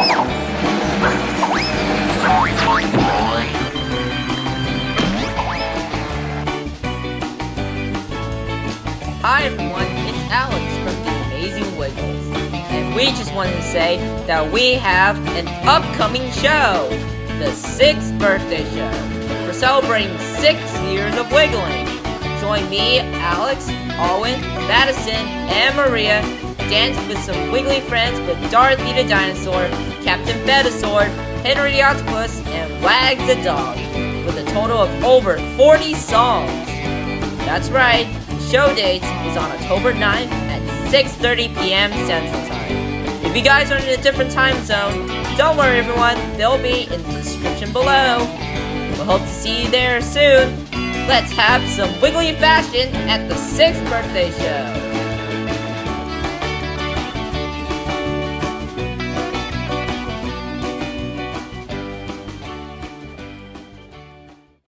Hi everyone, it's Alex from the Amazing Wiggles. And we just wanted to say that we have an upcoming show, the sixth birthday show. We're celebrating six years of wiggling. Join me, Alex, Owen, Madison, and Maria dance with some wiggly friends with Dorothy the dinosaur, Captain Feathersword, Henry the octopus, and Wags the dog, with a total of over 40 songs. That's right, the show date is on October 9th at 6.30 p.m. Central Time. If you guys are in a different time zone, don't worry everyone, they'll be in the description below. We hope to see you there soon. Let's have some wiggly fashion at the 6th birthday show.